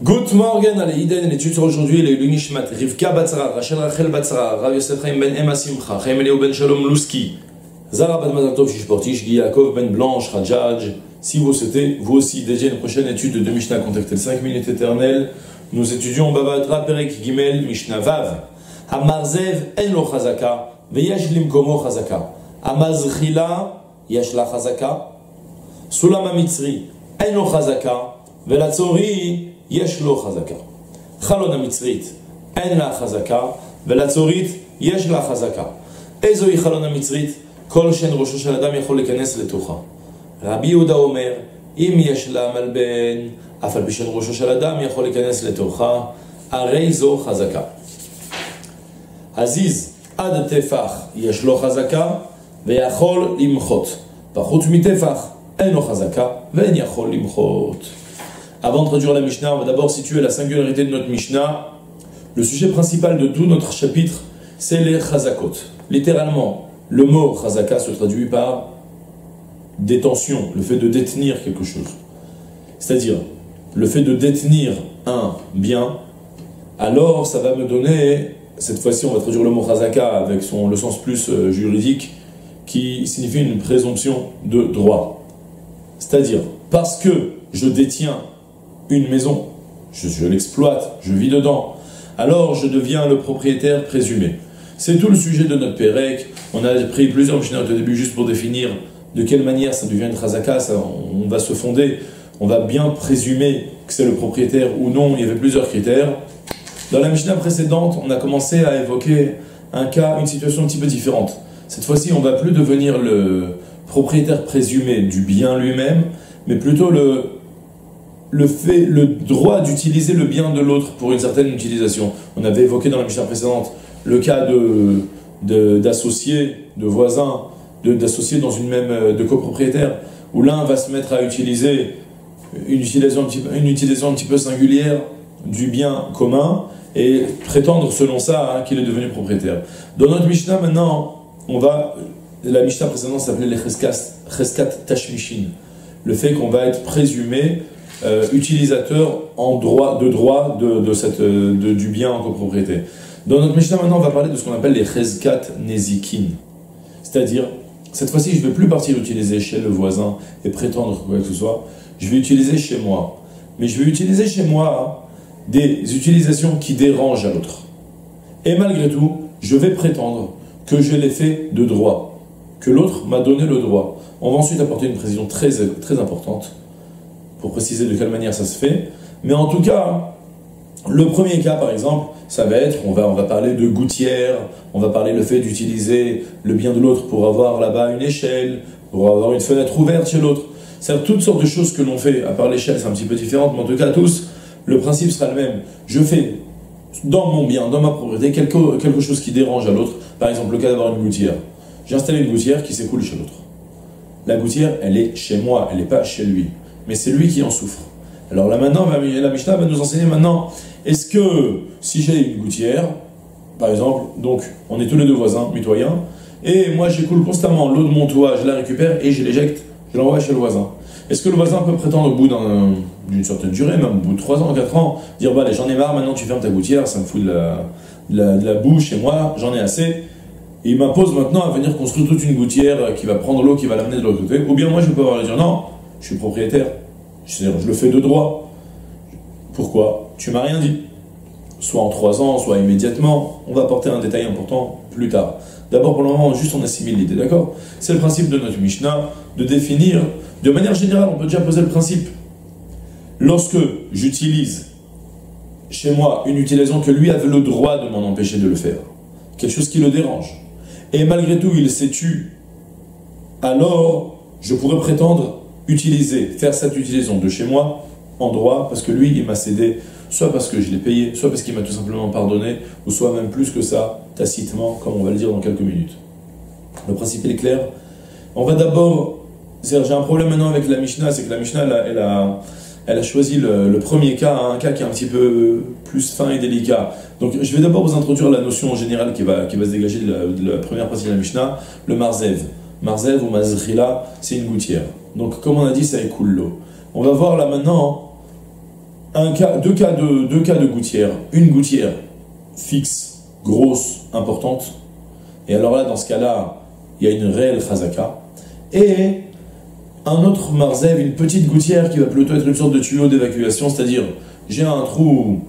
Good morning, allez, Iden, l'étude aujourd'hui, les Lunishmat, Rivka Batzara, Rachel Rachel Batzara, Rav Yosef Chaim Ben Emma Simcha, Chaim Elio Ben Shalom Louski, Zara Bat Mazatov Shishportish, Giyakov Ben Blanche, Rajaj. Si vous souhaitez, vous aussi, déjà une prochaine étude de Mishnah, contactez 5 minutes éternelles. Nous étudions Babatra Perek Gimel, Mishnah Vav. Hamarzev en lo chazaka, veyesh limkomo chazaka. Hamazchila, yesh la chazaka. Sulam hamitzri, en lo chazaka, יש לו חזקה. חלון המצרית, אין לה חזקה, ולצורית, יש לה חזקה. איזוהי חלון המצרית? כל שן ראשו של אדם יכול להיכנס לתוכה. רבי יהודה אומר, אם יש לה מלבן, אף על פי שן ראשו של אדם יכול להיכנס לתוכה, הרי זו חזקה. הזיז עד טפח יש לו חזקה, ויכול למחות. פחות מטפח אין לו חזקה, ואין יכול למחות. Avant de traduire la Mishnah, on va d'abord situer la singularité de notre Mishnah. Le sujet principal de tout notre chapitre, c'est les chazakot. Littéralement, le mot chazaka se traduit par détention, le fait de détenir quelque chose. C'est-à-dire, le fait de détenir un bien, alors ça va me donner, cette fois-ci on va traduire le mot chazaka avec son, le sens plus euh, juridique, qui signifie une présomption de droit. C'est-à-dire, parce que je détiens une maison, je, l'exploite, je vis dedans, alors je deviens le propriétaire présumé. C'est tout le sujet de notre Pérec. On a pris plusieurs Mishnah au début juste pour définir de quelle manière ça devient une Chazaka, on va se fonder, on va bien présumer que c'est le propriétaire ou non, il y avait plusieurs critères. Dans la Mishnah précédente, on a commencé à évoquer un cas, une situation un petit peu différente. Cette fois-ci, on va plus devenir le propriétaire présumé du bien lui-même, mais plutôt le le fait, le droit d'utiliser le bien de l'autre pour une certaine utilisation. On avait évoqué dans la mission précédente le cas de, d'associés, de, voisins, d'associés dans une même, de copropriétaires, où l'un va se mettre à utiliser une utilisation, un petit, une utilisation un petit peu singulière du bien commun et prétendre selon ça hein, qu'il est devenu propriétaire. Dans notre Mishnah maintenant, on va, la Mishnah précédente s'appelait les Cheskat Tashmishin, le fait qu'on va être présumé euh, utilisateur en droit, de droit de, cette, du bien en copropriété. Dans notre Mishnah, maintenant, on va parler de ce qu'on appelle les cheskat nezikin. C'est-à-dire, cette fois-ci, je ne vais plus partir utiliser chez le voisin et prétendre quoi que ce soit. Je vais utiliser chez moi. Mais je vais utiliser chez moi des utilisations qui dérangent à l'autre. Et malgré tout, je vais prétendre que je l'ai fait de droit, que l'autre m'a donné le droit. On va ensuite apporter une précision très, très importante pour préciser de quelle manière ça se fait. Mais en tout cas, le premier cas, par exemple, ça va être, on va, on va parler de gouttière, on va parler le fait d'utiliser le bien de l'autre pour avoir là-bas une échelle, pour avoir une fenêtre ouverte chez l'autre. C'est toutes sortes de choses que l'on fait, à part l'échelle, c'est un petit peu différent, mais en tout cas, tous, le principe sera le même. Je fais dans mon bien, dans ma propriété, quelque, quelque chose qui dérange à l'autre. Par exemple, le cas d'avoir une gouttière. J'ai installé une gouttière qui s'écoule chez l'autre. La gouttière, elle est chez moi, elle n'est pas chez lui mais c'est lui qui en souffre. Alors là maintenant, la Mishnah va nous enseigner maintenant, est-ce que si j'ai une gouttière, par exemple, donc on est tous les deux voisins, mitoyens, et moi j'écoule constamment l'eau de mon toit, je la récupère et je l'éjecte, je l'envoie chez le voisin. Est-ce que le voisin peut prétendre au bout d'une certaine durée, même au bout de 3 ans, 4 ans, dire bah j'en ai marre, maintenant tu fermes ta gouttière, ça me fout de la, de la, bouche et moi j'en ai assez. Et il m'impose maintenant à venir construire toute une gouttière qui va prendre l'eau, qui va l'amener de l'autre côté. Ou bien moi je peux avoir dire non, je suis propriétaire. Je, le fais de droit. Pourquoi Tu m'as rien dit. Soit en trois ans, soit immédiatement. On va apporter un détail important plus tard. D'abord, pour le moment, juste on assimile l'idée, d'accord? C'est le principe de notre Mishnah de définir, de manière générale, on peut déjà poser le principe. Lorsque j'utilise chez moi une utilisation que lui avait le droit de m'en empêcher de le faire, quelque chose qui le dérange, et malgré tout il s'est tu, alors je pourrais prétendre utiliser, faire cette utilisation de chez moi en droit parce que lui, il m'a cédé, soit parce que je l'ai payé, soit parce qu'il m'a tout simplement pardonné, ou soit même plus que ça, tacitement, comme on va le dire dans quelques minutes. Le principe est clair. On va d'abord. J'ai un problème maintenant avec la Mishnah, c'est que la Mishnah, elle a, elle a, choisi le, premier cas, hein, un cas qui est un petit peu plus fin et délicat. Donc je vais d'abord vous introduire la notion générale qui va, qui va se dégager de la, première partie de la Mishnah, le marzev. Marzev ou mazrila, c'est une gouttière. Donc, comme on a dit, ça écoule l'eau. On va voir là maintenant un cas, deux, cas de, deux cas de gouttière. Une gouttière fixe, grosse, importante. Et alors là, dans ce cas-là, il y a une réelle chazaka. Et un autre marzev, une petite gouttière qui va plutôt être une sorte de tuyau d'évacuation, c'est-à-dire j'ai un trou,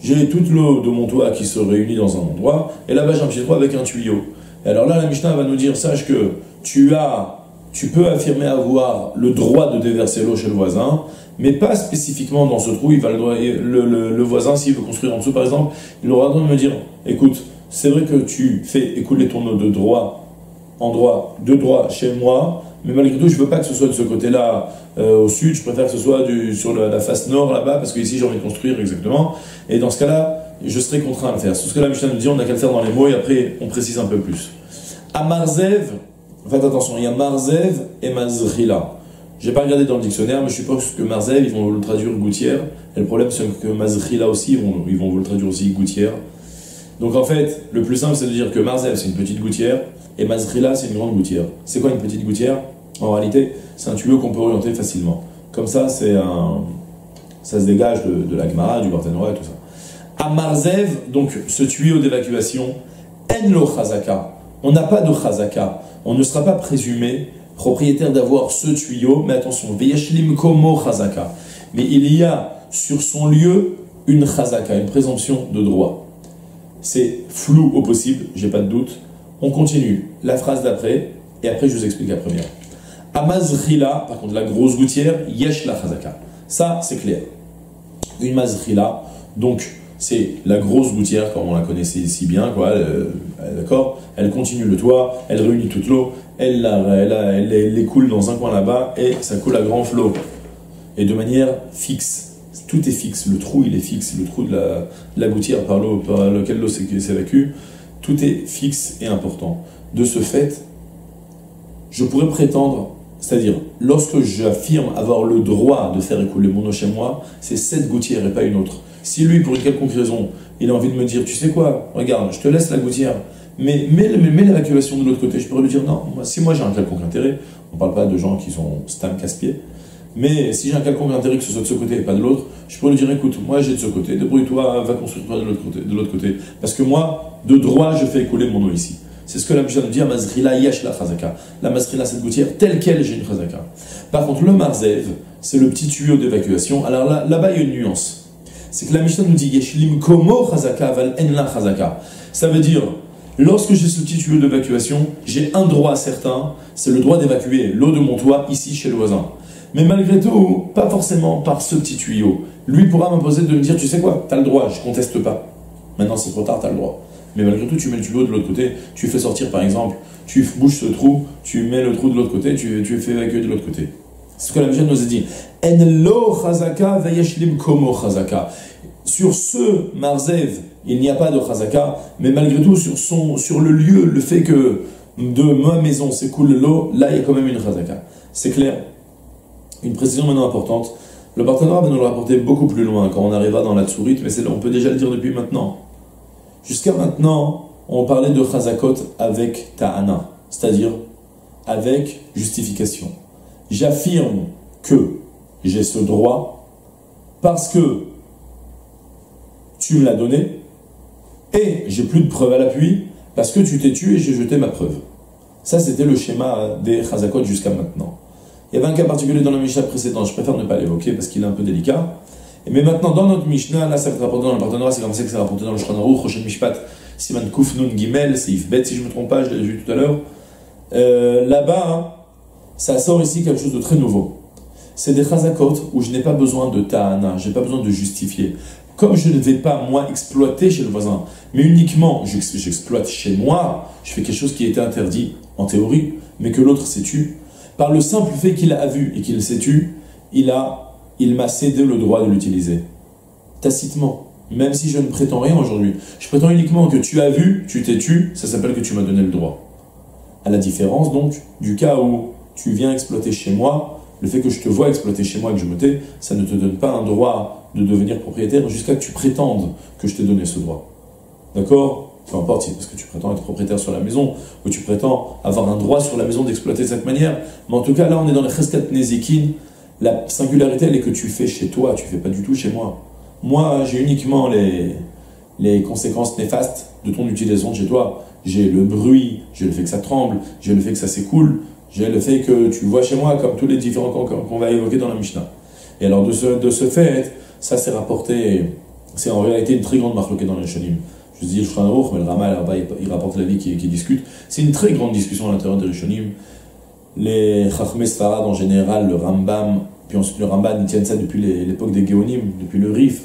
j'ai toute l'eau de mon toit qui se réunit dans un endroit, et là-bas j'ai un petit trou avec un tuyau. Et alors là, la Mishnah va nous dire, sache que tu as, tu peux affirmer avoir le droit de déverser l'eau chez le voisin, mais pas spécifiquement dans ce trou. Il va le, voisin, s'il veut construire en dessous par exemple, il aura le droit de me dire, écoute, c'est vrai que tu fais écouler ton eau de droit en droit, de droit chez moi, mais malgré tout, je ne veux pas que ce soit de ce côté-là euh, au sud, je préfère que ce soit du, sur la, face nord là-bas, parce que ici j'ai envie de construire exactement. Et dans ce cas-là, je serai contraint à le faire. C'est ce que la Mishnah nous dit, on n'a qu'à le faire dans les mots et après on précise un peu plus. À Marzev, faites attention, il y a Marzev et Mazrila. J'ai pas regardé dans le dictionnaire, mais je suppose que Marzev, ils vont le traduire gouttière. Et le problème, c'est que Mazrila aussi, ils vont, ils vont vous le traduire aussi gouttière. Donc en fait, le plus simple, c'est de dire que Marzev, c'est une petite gouttière, et Mazrila, c'est une grande gouttière. C'est quoi une petite gouttière? En réalité, c'est un tuyau qu'on peut orienter facilement. Comme ça, c'est un... ça se dégage de, la Gemara, du Barthénora et tout ça. À Marzev, donc ce tuyau d'évacuation, Enlo Chazaka. On n'a pas de Chazaka. On ne sera pas présumé propriétaire d'avoir ce tuyau, mais attention, Veyashlim Komo Chazaka. Mais il y a sur son lieu une Chazaka, une présomption de droit. C'est flou au possible, j'ai pas de doute. On continue la phrase d'après, et après je vous explique la première. Amazrila, par contre la grosse gouttière, yesh la chazaka. Ça, c'est clair. Une mazrila, donc c'est la grosse gouttière, comme on la connaissait si bien, quoi, euh, d'accord Elle continue le toit, elle réunit toute l'eau, elle, elle, elle, elle, écoule dans un coin là-bas, et ça coule à grand flot. Et de manière fixe tout est fixe, le trou il est fixe, le trou de la, gouttière par, par lequel l'eau s'évacue, tout est fixe et important. De ce fait, je pourrais prétendre, c'est-à-dire, lorsque j'affirme avoir le droit de faire écouler mon eau chez moi, c'est cette gouttière et pas une autre. Si lui, pour une quelconque raison, il a envie de me dire, tu sais quoi, regarde, je te laisse la gouttière, mais mets, l'évacuation de l'autre côté, je pourrais lui dire, non, si moi j'ai un quelconque intérêt, on ne parle pas de gens qui sont stam casse-pieds, mais si j'ai un quelconque intérêt que ce soit de ce côté et pas de l'autre, je pourrais lui dire écoute, moi j'ai de ce côté, débrouille-toi, va construire toi de l'autre côté. Parce que moi, de droit, je fais écouler mon eau ici. C'est ce que la Mishnah nous dit à Mazrila Yesh la Chazaka. La Mazrila, cette gouttière, telle qu'elle, j'ai une Chazaka. Par contre, le Marzev, c'est le petit tuyau d'évacuation. Alors là, là-bas, il y a une nuance. C'est que la Mishnah nous dit Yeshlim Komo Chazaka val en Chazaka. Ça veut dire, lorsque j'ai ce petit tuyau d'évacuation, j'ai un droit certain, c'est le droit d'évacuer l'eau de mon toit ici chez le voisin. Mais malgré tout, pas forcément par ce petit tuyau. Lui pourra m'imposer de me dire, tu sais quoi, t'as le droit, je conteste pas. Maintenant c'est trop tard, t'as le droit. Mais malgré tout, tu mets le tuyau de l'autre côté, tu fais sortir par exemple, tu bouges ce trou, tu mets le trou de l'autre côté, tu, tu fais évacuer de l'autre côté. Ce que la Mishnah nous a dit. En chazaka komo chazaka. Sur ce marzev, il n'y a pas de chazaka, mais malgré tout, sur, son, sur le lieu, le fait que de ma maison s'écoule l'eau, là il y a quand même une chazaka. C'est clair une précision maintenant importante. Le partenariat va nous le rapporter beaucoup plus loin quand on arrivera dans la tsourite, mais on peut déjà le dire depuis maintenant. Jusqu'à maintenant, on parlait de chazakot avec ta'ana, c'est-à-dire avec justification. J'affirme que j'ai ce droit parce que tu me l'as donné et j'ai plus de preuves à l'appui parce que tu t'es tué et j'ai jeté ma preuve. Ça, c'était le schéma des chazakot jusqu'à maintenant. Il y avait un cas particulier dans la Mishnah précédente, je préfère ne pas l'évoquer parce qu'il est un peu délicat. Mais maintenant, dans notre Mishnah, là, ça va être rapporté dans le partenariat, c'est comme ça que c'est rapporté dans le Shulchan Aruch, Mishpat, Siman Kuf Nun Gimel, c'est Yves Bet, si je ne me trompe pas, je l'ai vu tout à l'heure. Euh, là-bas, hein, ça sort ici quelque chose de très nouveau. C'est des chazakot où je n'ai pas besoin de ta'ana, je n'ai pas besoin de justifier. Comme je ne vais pas, moi, exploiter chez le voisin, mais uniquement j'exploite chez moi, je fais quelque chose qui était interdit en théorie, mais que l'autre s'est tu, par le simple fait qu'il a vu et qu'il s'est tu, il a, il m'a cédé le droit de l'utiliser. Tacitement. Même si je ne prétends rien aujourd'hui. Je prétends uniquement que tu as vu, tu t'es tu, ça s'appelle que tu m'as donné le droit. À la différence donc du cas où tu viens exploiter chez moi, le fait que je te vois exploiter chez moi et que je me tais, ça ne te donne pas un droit de devenir propriétaire jusqu'à que tu prétendes que je t'ai donné ce droit. D'accord? Peu importe, parce que tu prétends être propriétaire sur la maison, ou tu prétends avoir un droit sur la maison d'exploiter de cette manière. Mais en tout cas, là, on est dans les cheskat nezikin, La singularité, elle est que tu fais chez toi, tu fais pas du tout chez moi. Moi, j'ai uniquement les, les conséquences néfastes de ton utilisation de chez toi. J'ai le bruit, j'ai le fait que ça tremble, j'ai le fait que ça s'écoule, j'ai le fait que tu vois chez moi comme tous les différents qu'on va évoquer dans la Mishnah. Et alors de ce, de ce fait, ça s'est rapporté, c'est en réalité une très grande marque dans les Rishonim. Je dis le Shulchan mais le Rama il rapporte la vie qui, discute. C'est une très grande discussion à l'intérieur des Rishonim. Les Chachmé Sfarad en général, le Rambam, puis ensuite le Ramban, ils tiennent ça depuis l'époque des Géonim, depuis le Rif,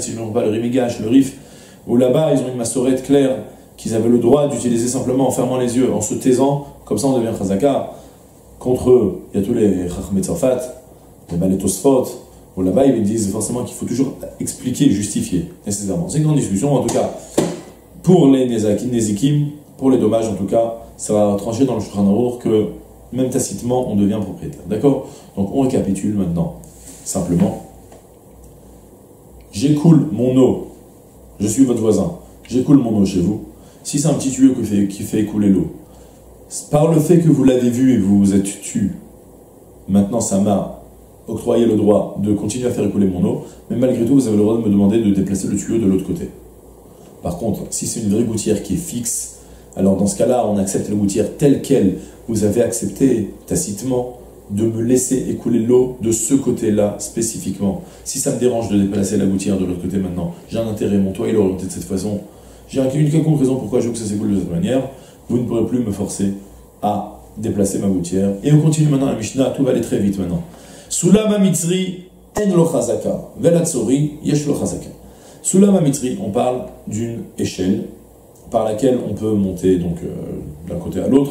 si je ne me pas, le Rimigash, le Rif, où là-bas ils ont une massorette claire qu'ils avaient le droit d'utiliser simplement en fermant les yeux, en se taisant, comme ça on devient Chazaka. Contre eux, il y a tous les Chachmé Tzafat, les Baletosfot, où là-bas ils disent forcément qu'il faut toujours expliquer, justifier, nécessairement. C'est une grande discussion, en tout cas, pour les Nezikim, pour les dommages en tout cas, ça va trancher dans le Shulchan que même tacitement, on devient propriétaire. D'accord? Donc on récapitule maintenant. Simplement, j'écoule mon eau. Je suis votre voisin. J'écoule mon eau chez vous. Si c'est un petit tuyau qui fait, qui fait écouler l'eau, par le fait que vous l'avez vu et vous vous êtes tu, maintenant ça m'a octroyé le droit de continuer à faire écouler mon eau, mais malgré tout, vous avez le droit de me demander de déplacer le tuyau de l'autre côté. Par contre, si c'est une vraie gouttière qui est fixe, alors dans ce cas-là, on accepte la gouttière telle qu'elle. Vous avez accepté tacitement de me laisser écouler l'eau de ce côté-là spécifiquement. Si ça me dérange de déplacer la gouttière de l'autre côté maintenant, j'ai un intérêt, mon toit il est orienté de cette façon, j'ai une quelconque raison pourquoi je veux que ça s'écoule de cette manière, vous ne pourrez plus me forcer à déplacer ma gouttière. Et on continue maintenant la Mishnah, tout va aller très vite maintenant. Sulama mitzri en lo velatsori yesh lo on parle d'une échelle par laquelle on peut monter donc euh, d'un côté à l'autre.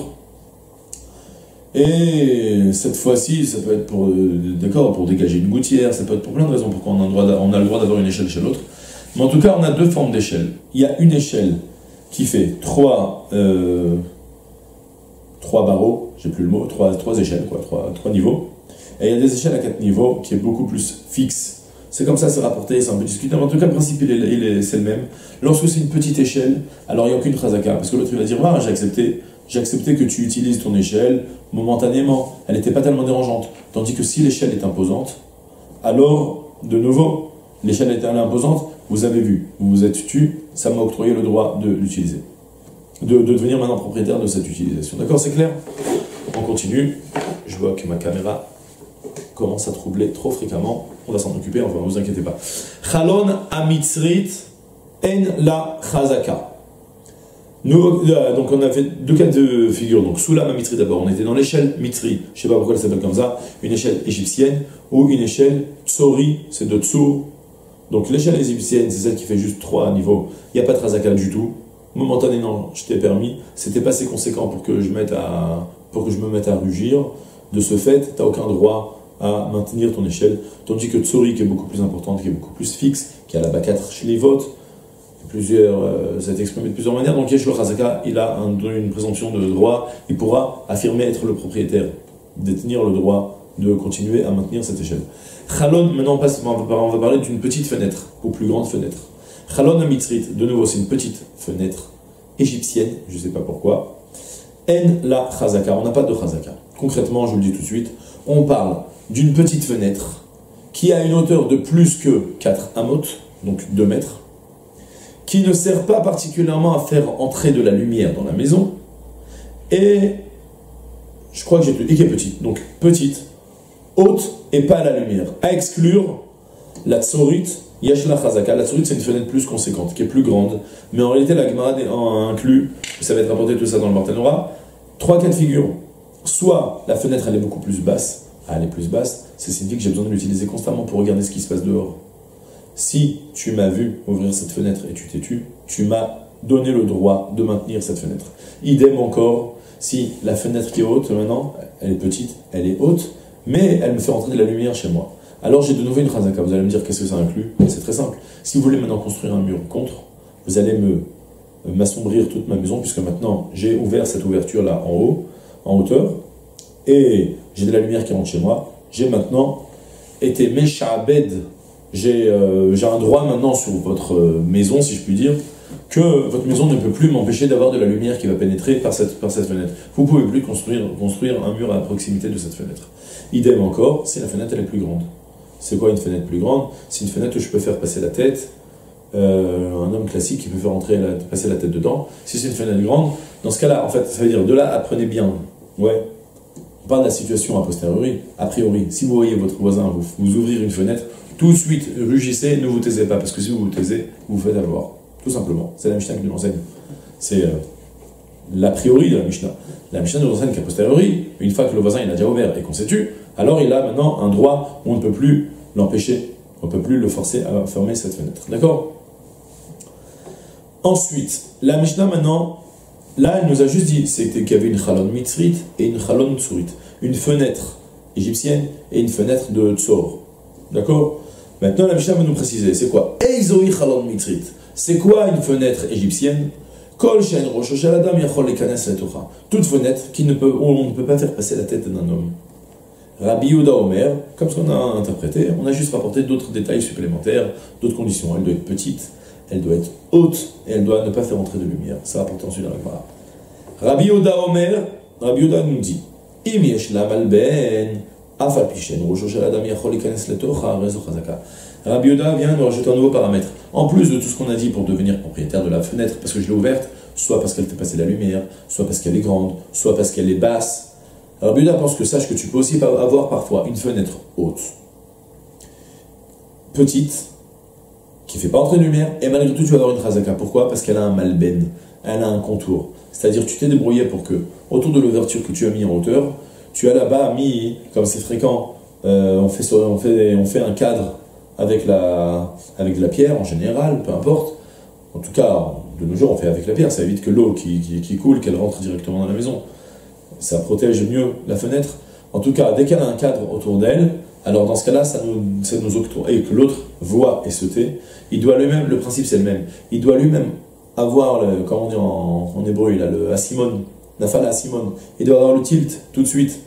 Et cette fois-ci, ça peut être pour, euh, pour dégager une gouttière, ça peut être pour plein de raisons pourquoi on on a le droit d'avoir une échelle chez l'autre. Mais en tout cas, on a deux formes d'échelle. Il y a une échelle qui fait trois, euh, trois barreaux, j'ai plus le mot, trois, trois échelles, quoi, trois, trois niveaux. Et il y a des échelles à quatre niveaux qui est beaucoup plus fixe c'est comme ça, c'est rapporté, c'est un peu discutable. En tout cas, le principe, il est, c'est le même. Lorsque c'est une petite échelle, alors il n'y a aucune chazaka. Parce que l'autre, il va dire Ah, j'ai accepté, accepté que tu utilises ton échelle momentanément. Elle n'était pas tellement dérangeante. Tandis que si l'échelle est imposante, alors, de nouveau, l'échelle est imposante, vous avez vu, vous vous êtes tu, ça m'a octroyé le droit de l'utiliser. De, de devenir maintenant propriétaire de cette utilisation. D'accord, c'est clair? On continue. Je vois que ma caméra commence à troubler trop fréquemment. On va s'en occuper, enfin, ne vous inquiétez pas. Chalon amitzrit en la chazaka. Euh, donc on a fait deux cas de figure. Donc sous la mitzri d'abord, on était dans l'échelle mitzri, je ne sais pas pourquoi elle s'appelle comme ça, une échelle égyptienne, ou une échelle tsori, c'est de tsur. Donc l'échelle égyptienne, c'est celle qui fait juste trois niveaux. Il n'y a pas de chazaka du tout. Momentanément, je t'ai permis. C'était pas assez conséquent pour que je à, me mette à rugir. De ce fait, tu n'as aucun droit à maintenir ton échelle, tandis que Tsori, qui est beaucoup plus importante, qui est beaucoup plus fixe, qui a la BA4 chez les votes, plusieurs, euh, ça a été exprimé de plusieurs manières, donc Yeshua Hazaka, il a une présomption de droit, il pourra affirmer être le propriétaire, détenir le droit de continuer à maintenir cette échelle. Chalon, maintenant on, va parler d'une petite fenêtre, ou plus grande fenêtre. Chalon Amitzrit, de nouveau c'est une petite fenêtre égyptienne, je ne sais pas pourquoi. En la Chazaka, on n'a pas de Chazaka. Concrètement, je vous le dis tout de suite, on parle d'une petite fenêtre qui a une hauteur de plus que 4 amot, donc 2 mètres, qui ne sert pas particulièrement à faire entrer de la lumière dans la maison, et je crois que j'ai et qui est petite, donc petite, haute et pas à la lumière, à exclure la tsorit, Yashla Chazaka. La tsorit, c'est une fenêtre plus conséquente, qui est plus grande, mais en réalité, la Gemara inclut, ça va être rapporté tout ça dans le Barthénora, trois cas de figure. Soit la fenêtre, elle est beaucoup plus basse, elle est plus basse, ça signifie que j'ai besoin de l'utiliser constamment pour regarder ce qui se passe dehors. Si tu m'as vu ouvrir cette fenêtre et tu t'es tu, tu m'as donné le droit de maintenir cette fenêtre. Idem encore, si la fenêtre qui est haute maintenant, elle est petite, elle est haute, mais elle me fait rentrer de la lumière chez moi. Alors j'ai de nouveau une chazaka. Vous allez me dire qu'est-ce que ça inclut? C'est très simple. Si vous voulez maintenant construire un mur contre, vous allez me m'assombrir toute ma maison puisque maintenant j'ai ouvert cette ouverture là en haut, en hauteur, et j'ai de la lumière qui rentre chez moi, j'ai maintenant été Meshabed, j'ai euh, j'ai un droit maintenant sur votre euh, maison, si je puis dire, que votre maison ne peut plus m'empêcher d'avoir de la lumière qui va pénétrer par cette, par cette fenêtre. Vous pouvez plus construire, construire un mur à proximité de cette fenêtre. Idem encore, si la fenêtre elle est plus grande. C'est quoi une fenêtre plus grande? C'est une fenêtre où je peux faire passer la tête. Euh, un homme classique qui peut faire entrer passer la tête dedans. Si c'est une fenêtre grande, dans ce cas-là, en fait, ça veut dire de là, apprenez bien. Ouais. On parle de la situation a posteriori. A priori, si vous voyez votre voisin vous, vous ouvrir une fenêtre, tout de suite, rugissez, ne vous taisez pas, parce que si vous vous taisez, vous vous faites avoir. Tout simplement. C'est la Mishnah qui nous enseigne. C'est euh, l'a priori de la Mishnah. La Mishnah nous enseigne qu'à posteriori, une fois que le voisin il a déjà ouvert et qu'on s'est tu, alors il a maintenant un droit où on ne peut plus l'empêcher, on ne peut plus le forcer à fermer cette fenêtre. D'accord? Ensuite, la Mishnah maintenant, là elle nous a juste dit qu'il y avait une chalon mitzrit et une chalon tsurit. Une fenêtre égyptienne et une fenêtre de tsor. D'accord? Maintenant la Mishnah va nous préciser, c'est quoi? Eizoi chalon mitzrit. C'est quoi une fenêtre égyptienne Toute fenêtre qui ne peut, on ne peut pas faire passer la tête d'un homme. Rabbi Yuda Omer, comme ce qu'on a interprété, on a juste rapporté d'autres détails supplémentaires, d'autres conditions. Elle doit être petite, elle doit être haute, et elle doit ne pas faire entrer de lumière. Ça rapporte ensuite dans la Rabbi Yuda Omer, Rabbi Yuda nous dit. Rabbi Yoda vient nous rajouter un nouveau paramètre. En plus de tout ce qu'on a dit pour devenir propriétaire de la fenêtre, parce que je l'ai ouverte, soit parce qu'elle fait passer la lumière, soit parce qu'elle est grande, soit parce qu'elle est basse. Rabbi Yoda pense que sache que tu peux aussi avoir parfois une fenêtre haute, petite, qui ne fait pas entrer de lumière, et malgré tout tu vas avoir une chazaka. Pourquoi? Parce qu'elle a un malben, elle a un contour. C'est-à-dire tu t'es débrouillé pour que, autour de l'ouverture que tu as mis en hauteur, tu as là-bas mis, comme c'est fréquent, euh, on, fait, on, fait, on fait un cadre avec la, avec de la pierre en général, peu importe. En tout cas, de nos jours, on fait avec la pierre, ça évite que l'eau qui, qui, coule, qu'elle rentre directement dans la maison. Ça protège mieux la fenêtre. En tout cas, dès qu'elle a un cadre autour d'elle, alors dans ce cas-là, ça nous, ça nous octroie, et que l'autre voit et se tait, il doit lui-même, le principe c'est le même, il doit lui-même avoir, le, comment on dit en, en hébreu, il a le asimon, la fala il doit avoir le tilt tout de suite,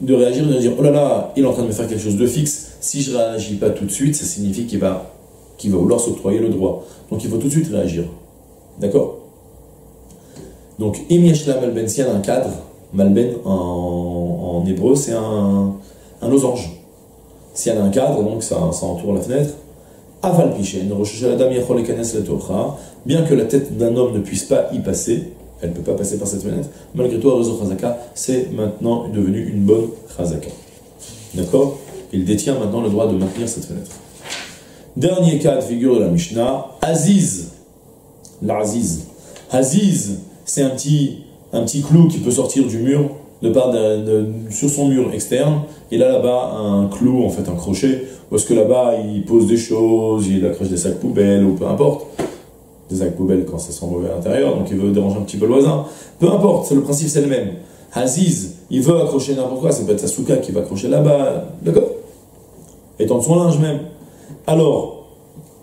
de réagir, de dire oh là là, il est en train de me faire quelque chose de fixe. Si je ne réagis pas tout de suite, ça signifie qu'il va, qu'il va vouloir s'octroyer le droit. Donc il faut tout de suite réagir. D'accord? Donc, im malben, s'il y a un cadre, malben en, hébreu, c'est un, un losange. S'il y a un cadre, donc ça, ça entoure la fenêtre, aval pishen, bien que la tête d'un homme ne puisse pas y passer, elle ne peut pas passer par cette fenêtre. Malgré tout, Chazaka, c'est maintenant devenu une bonne Chazaka. D'accord? Il détient maintenant le droit de maintenir cette fenêtre. Dernier cas de figure de la Mishnah, Aziz. L'Aziz. Aziz, c'est un petit, clou qui peut sortir du mur, de part sur son mur externe. Il a là-bas un clou, en fait un crochet, parce que là-bas il pose des choses, il accroche des sacs poubelles ou peu importe des sacs poubelles quand ça sent à l'intérieur, donc il veut déranger un petit peu le voisin. Peu importe, le principe c'est le même. Aziz, il veut accrocher n'importe quoi, c'est peut être Sasuka qui va accrocher là-bas, d'accord? Étant de son linge même. Alors,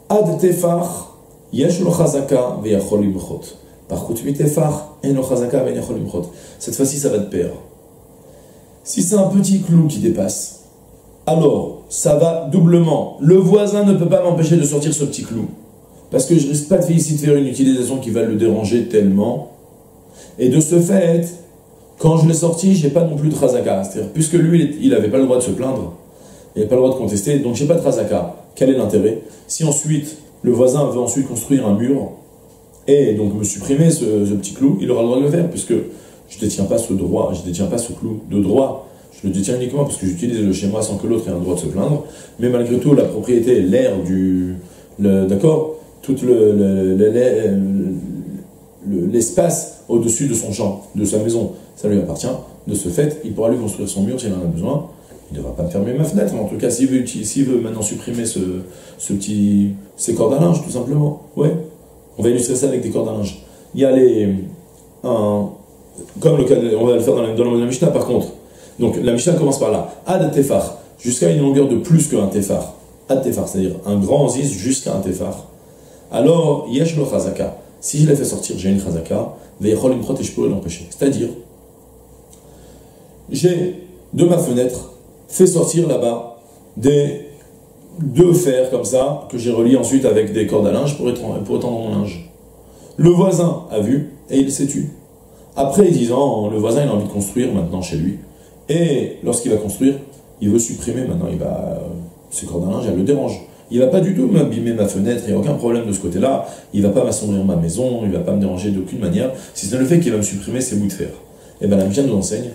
ad tefar, yesh lo chazaka ve'yachol imchot. Par contre, tefar, en lo chazaka ve'yachol imchot. Cette fois-ci, ça va te perdre. Si c'est un petit clou qui dépasse, alors ça va doublement. Le voisin ne peut pas m'empêcher de sortir ce petit clou parce que je risque pas de ici de faire une utilisation qui va le déranger tellement. Et de ce fait, quand je l'ai sorti, j'ai pas non plus de razaka. C'est-à-dire, puisque lui, il n'avait pas le droit de se plaindre, il n'avait pas le droit de contester, donc j'ai pas de razaka. Quel est l'intérêt? Si ensuite, le voisin veut ensuite construire un mur, et donc me supprimer ce, petit clou, il aura le droit de le faire, puisque je ne détiens pas ce droit, je détiens pas ce clou de droit. Je le détiens uniquement parce que j'utilise le schéma sans que l'autre ait un droit de se plaindre. Mais malgré tout, la propriété, l'air du... D'accord? Tout l'espace au-dessus de son champ, de sa maison. Ça lui appartient. De ce fait, il pourra lui construire son mur s'il en a besoin. Il ne devra pas fermer ma fenêtre, mais en tout cas, s'il veut, veut maintenant supprimer ce, petit, ces cordes à linge, tout simplement. Ouais. On va illustrer ça avec des cordes à linge. Il y a les. Comme le cas, on va le faire dans la, dans la Mishnah par contre. Donc la Mishnah commence par là. Ad tefar, jusqu'à une longueur de plus qu'un tefar. Ad tefar, c'est-à-dire un grand zis jusqu'à un tefar alors yesh lo chazaka. Si je l'ai fait sortir, j'ai une chazaka, ve'echol improt et je peux l'empêcher. C'est-à-dire, j'ai de ma fenêtre fait sortir là-bas des deux fers comme ça, que j'ai reliés ensuite avec des cordes à linge pour, étendre, pour étendre mon linge. Le voisin a vu et il s'est tué. Après 10 ans, le voisin il a envie de construire maintenant chez lui. Et lorsqu'il va construire, il veut supprimer maintenant, il va, ses cordes à linge, elle le dérange. Il va pas du tout m'abîmer ma fenêtre, il n'y a aucun problème de ce côté-là. Il va pas m'assombrir ma maison, il va pas me déranger d'aucune manière, si c'est le fait qu'il va me supprimer ses bouts de fer. Et bien la Mishnah nous enseigne,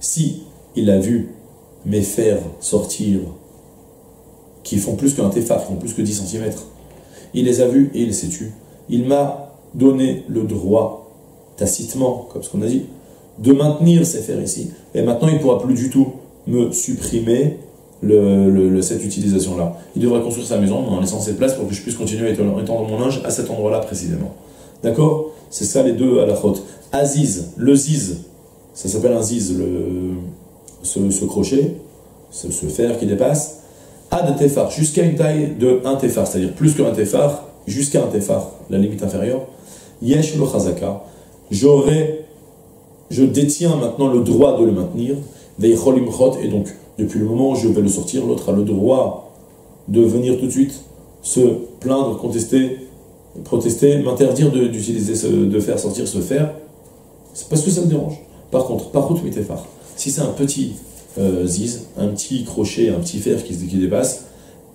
si il a vu mes fers sortir, qui font plus qu'un qui font plus que 10 cm, il les a vus et il s'est tué. Il m'a donné le droit, tacitement, comme ce qu'on a dit, de maintenir ces fers ici. Et maintenant, il ne pourra plus du tout me supprimer cette utilisation-là. Il devrait construire sa maison en laissant cette place pour que je puisse continuer à étendre mon linge à cet endroit-là précisément. D'accord? C'est ça les deux à la faute. Aziz, le ziz, ça s'appelle un ziz, le, ce, crochet, ce, fer qui dépasse. Ad tefar, jusqu'à une taille de 1 tefar, c'est-à-dire plus qu'un tefar, jusqu'à un tefar, la limite inférieure. Yesh lo chazaka, j'aurai, je détiens maintenant le droit de le maintenir. Et donc, depuis le moment où je vais le sortir, l'autre a le droit de venir tout de suite se plaindre, contester, protester, m'interdire d'utiliser, de, faire sortir ce fer. C'est parce que ça me dérange. Par contre, par contre, phare. Si c'est un petit euh, ziz, un petit crochet, un petit fer qui, qui dépasse,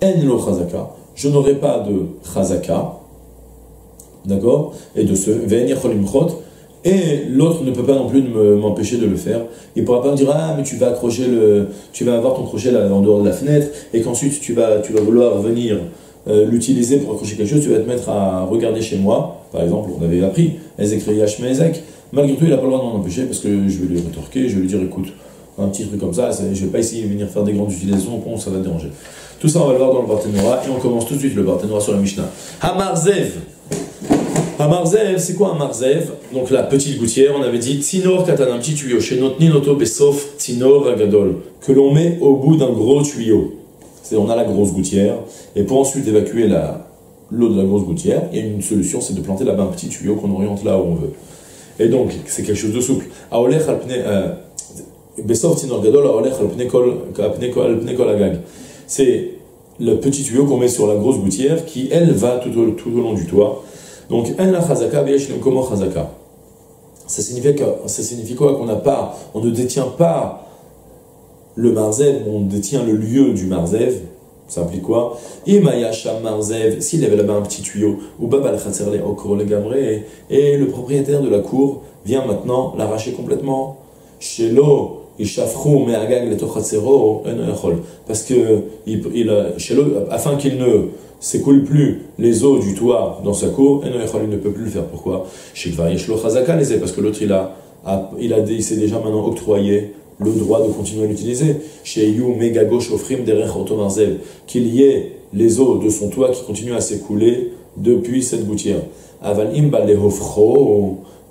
en lo chazaka, je n'aurai pas de chazaka, d'accord, et de ce et l'autre ne peut pas non plus m'empêcher de le faire. Il ne pourra pas me dire ah mais tu vas accrocher le, tu vas avoir ton crochet là en dehors de la fenêtre et qu'ensuite tu vas, tu vas vouloir venir euh, l'utiliser pour accrocher quelque chose. Tu vas te mettre à regarder chez moi, par exemple, on avait appris Ezek Ezek. Malgré tout, il n'a pas le droit de m'en empêcher parce que je vais lui rétorquer, je vais lui dire écoute, un petit truc comme ça, je ne vais pas essayer de venir faire des grandes utilisations, ça va déranger. Tout ça, on va le voir dans le Barthénora et on commence tout de suite le Barthénora sur la Mishnah. Hamarzev un marzev, c'est quoi un marzev Donc la petite gouttière, on avait dit tinor katana, un petit tuyau. Chez notre ninoto besof tinor agadol, que l'on met au bout d'un gros tuyau. C'est on a la grosse gouttière, et pour ensuite évacuer l'eau de la grosse gouttière, il y a une solution, c'est de planter là-bas un petit tuyau qu'on oriente là où on veut. Et donc, c'est quelque chose de souple. C'est le petit tuyau qu'on met sur la grosse gouttière qui, elle, va tout au long du toit. Donc. Ça signifie, que, ça signifie quoi? Qu'on n'a pas, on ne détient pas le marzev, on détient le lieu du marzev. Ça implique quoi s'il avait là-bas un petit tuyau, ou babal le et le propriétaire de la cour vient maintenant l'arracher complètement. Chez l'eau, parce que il, il, chez afin qu'il ne s'écoule plus les eaux du toit dans sa cour, il ne peut plus le faire. Pourquoi? Parce que l'autre, il a, il, a, il s'est déjà maintenant octroyé le droit de continuer à l'utiliser. Chez You, qu'il y ait les eaux de son toit qui continuent à s'écouler depuis cette gouttière. Aval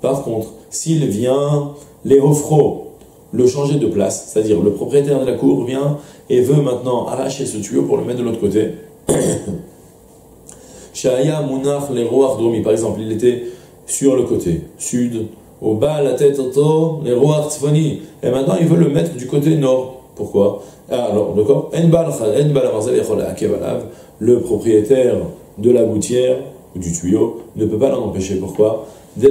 Par contre, s'il vient les le changer de place, c'est-à-dire le propriétaire de la cour vient et veut maintenant arracher ce tuyau pour le mettre de l'autre côté. Shaya Munach les Dromi, par exemple, il était sur le côté sud, au bas, la tête auto, les Tzfoni, et maintenant il veut le mettre du côté nord. Pourquoi? Ah, Alors, d'accord Le propriétaire de la gouttière, ou du tuyau, ne peut pas l'en empêcher. Pourquoi? De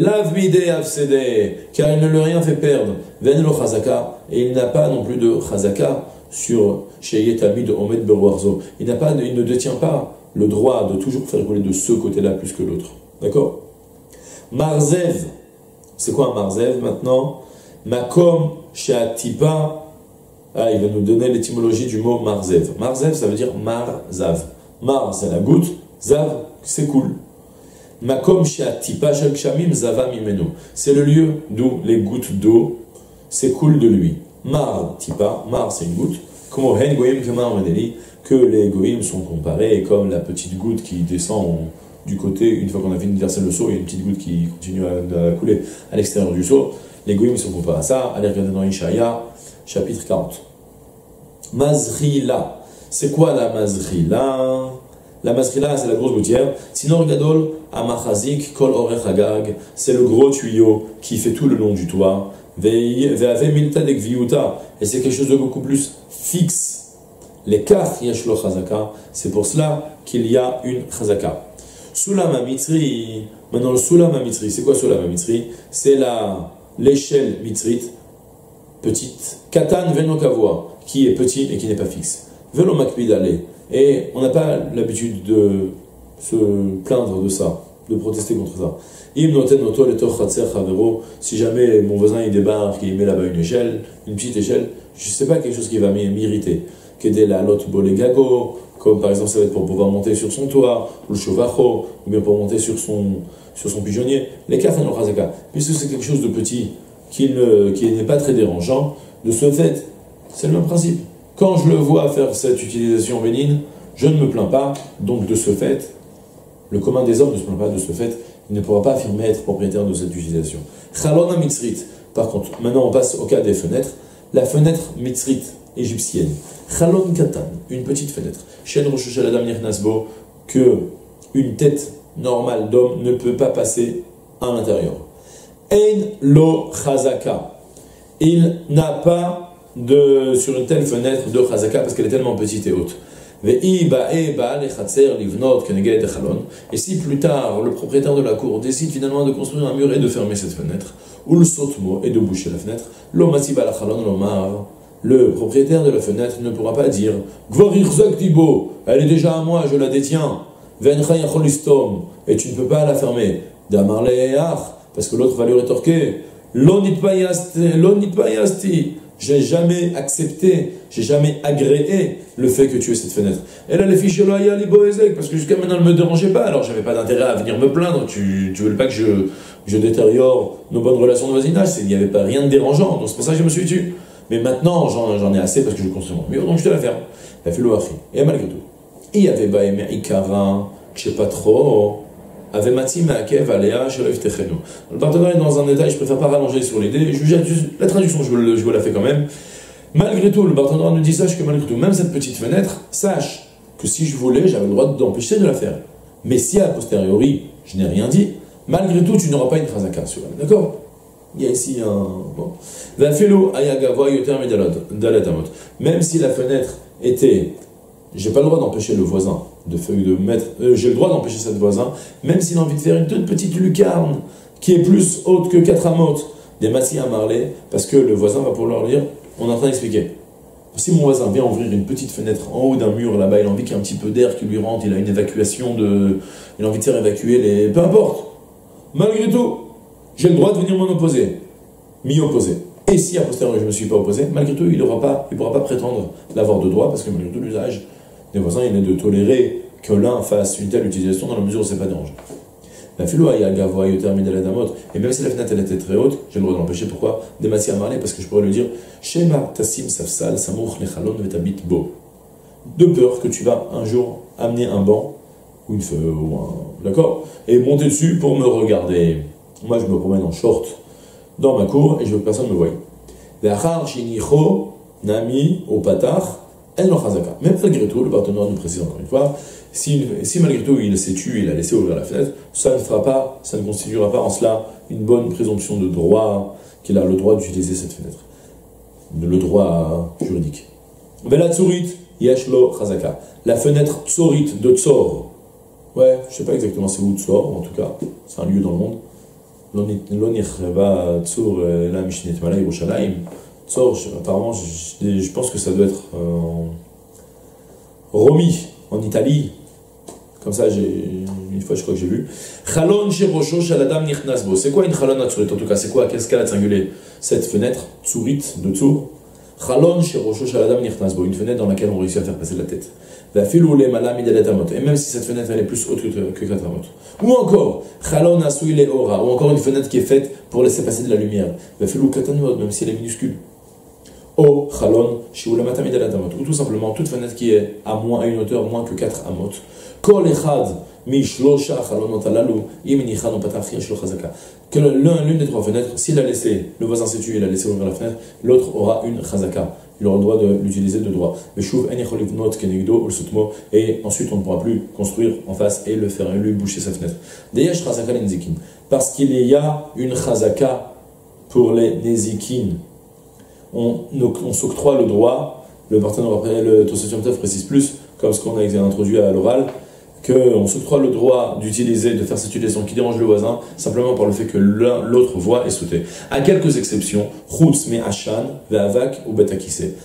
car il ne lui rien fait perdre. Venelo chazaka, et il n'a pas non plus de chazaka sur de Omed Berwarzo. Il n'a pas, il ne détient pas le droit de toujours faire rouler de ce côté-là plus que l'autre. D'accord? Marzev, c'est quoi un marzev maintenant? Makom Shatipa, ah, il va nous donner l'étymologie du mot marzev. Marzev, ça veut dire marzav. Mar, c'est la goutte, zav, c'est cool. Makom Zava C'est le lieu d'où les gouttes d'eau s'écoulent de lui. Mar Tipa, Mar c'est une goutte. Comme que les goïms sont comparés comme la petite goutte qui descend du côté, une fois qu'on a fini de verser le seau, il y a une petite goutte qui continue à, couler à l'extérieur du seau. Les goïms sont comparés à ça. Allez regarder dans Ishaya, chapitre 40. Mazrila. C'est quoi la mazrila? La masrila, c'est la grosse gouttière. Sinon, gadol, amachazik, kol orech agag, c'est le gros tuyau qui fait tout le long du toit. Ve'ave milta viuta, et c'est quelque chose de beaucoup plus fixe. Les yesh lo chazaka, c'est pour cela qu'il y a une chazaka. Sulam Mitzri, maintenant le Sulam Mitzri, c'est quoi Sulam Mitzri C'est l'échelle Mitzrite, petite, Katan Venokavoa, qui est petit et qui n'est pas fixe. Velo Makpid Et on n'a pas l'habitude de se plaindre de ça, de protester contre ça. Si jamais mon voisin il débarque et il met là-bas une échelle, une petite échelle, je ne sais pas quelque chose qui va m'irriter. la lot bolegago, comme par exemple ça va être pour pouvoir monter sur son toit, ou le chovacho, ou bien pour monter sur son, sur son pigeonnier. Les chazaka, puisque c'est quelque chose de petit, qui n'est pas très dérangeant, de ce fait, c'est le même principe. Quand je le vois faire cette utilisation bénigne, je ne me plains pas, donc de ce fait, le commun des hommes ne se plaint pas de ce fait, il ne pourra pas affirmer être propriétaire de cette utilisation. Chalona mitzrit. Par contre, maintenant on passe au cas des fenêtres. La fenêtre mitzrit égyptienne. Chalon katan, une petite fenêtre. Shen Rosh Nasbo, que une tête normale d'homme ne peut pas passer à l'intérieur. Ein lo chazaka. Il n'a pas de, sur une telle fenêtre de chazaka parce qu'elle est tellement petite et haute. Et si plus tard, le propriétaire de la cour décide finalement de construire un mur et de fermer cette fenêtre, ou le saute-mot et de boucher la fenêtre, le propriétaire de la fenêtre ne pourra pas dire elle est déjà à moi, je la détiens, et tu ne peux pas la fermer. Parce que l'autre va lui rétorquer j'ai jamais accepté, j'ai jamais agréé le fait que tu aies cette fenêtre. Et là, les fichiers parce que jusqu'à maintenant, elle ne me dérangeait pas, alors j'avais pas d'intérêt à venir me plaindre. Tu, tu veux pas que je, je détériore nos bonnes relations de voisinage, il n'y avait pas rien de dérangeant, donc c'est pour ça que je me suis tué. Mais maintenant, j'en ai assez parce que je construis mon mur, donc je te la ferme. La fait Et malgré tout, il y avait Baémé Ikara, je sais pas trop, avait Matim Akev Alea Le partenaire est dans un détail, je préfère pas rallonger sur l'idée. La traduction, je vous, je vous la fais quand même. Malgré tout, le partenaire nous dit sache que malgré tout, même cette petite fenêtre, sache que si je voulais, j'avais le droit d'empêcher de la faire. Mais si a posteriori, je n'ai rien dit, malgré tout, tu n'auras pas une phrase à sur elle. D'accord? Il y a ici un. Bon. Même si la fenêtre était. J'ai pas le droit d'empêcher le voisin de, de mettre. Euh, j'ai le droit d'empêcher cette voisin, même s'il a envie de faire une toute petite lucarne qui est plus haute que 4 amotes, des massis à marler, parce que le voisin va pouvoir dire on est en train d'expliquer. Si mon voisin vient ouvrir une petite fenêtre en haut d'un mur là-bas, il a envie qu'il y ait un petit peu d'air qui lui rentre, il a une évacuation de. Il a envie de faire évacuer les. Peu importe. Malgré tout, j'ai le droit de venir m'en opposer. M'y opposer. Et si a posteriori je ne me suis pas opposé, malgré tout, il ne pourra pas prétendre l'avoir de droit, parce que malgré tout, l'usage des voisins, il est de tolérer que l'un fasse une telle utilisation dans la mesure où c'est pas dérangeant. La philo et même si la fenêtre elle était très haute, j'ai le droit de l'empêcher. Pourquoi Des matières marlées, parce que je pourrais lui dire Shema tassim safsal lechalon vetabit bo. De peur que tu vas un jour amener un banc ou une feuille ou un. D'accord? Et monter dessus pour me regarder. Moi, je me promène en short dans ma cour et je veux que personne me voie. nami patar mais malgré tout, le partenaire nous précise encore une fois, si, malgré tout il s'est tué, il a laissé ouvrir la fenêtre, ça ne fera pas, ça ne constituera pas en cela une bonne présomption de droit qu'il a le droit d'utiliser cette fenêtre. Le droit juridique. Vela tsurit yashlo. La fenêtre tsorit de tsor. Ouais, je sais pas exactement c'est où tsor, en tout cas, c'est un lieu dans le monde. Lonirva tsur euh, la mishinet malay apparemment, je, pense que ça doit être euh, en Italie. Comme ça, une fois, je crois que j'ai vu. Chalon shaladam nichnasbo. C'est quoi une chalon atsurit En tout cas, c'est quoi? Qu'est-ce qu'elle a singulier? Cette fenêtre, tsurit, de tsur. Chalon shaladam nichnasbo. Une fenêtre dans laquelle on réussit à faire passer la tête. Et même si cette fenêtre est plus haute que, 4 amot. Ou encore. Ou encore une fenêtre qui est faite pour laisser passer de la lumière. Même si elle est minuscule ou tout simplement toute fenêtre qui est à moins à une hauteur moins que 4 amot. Que l'une des trois fenêtres, s'il a laissé, le voisin s'est tué, il a laissé ouvrir la fenêtre, l'autre aura une chazaka. Il aura le droit de l'utiliser de droit. Et ensuite, on ne pourra plus construire en face et le faire lui boucher sa fenêtre. Parce qu'il y a une chazaka pour les nezikin on, s'octroie le droit, le partenaire après le Tosafim précise plus, comme ce qu'on a introduit à l'oral, qu'on s'octroie le droit d'utiliser, de faire cette utilisation qui dérange le voisin, simplement par le fait que l'autre voit et sauter. À quelques exceptions, Chutz, Me, Ashan, Ve'avak ou Betakise.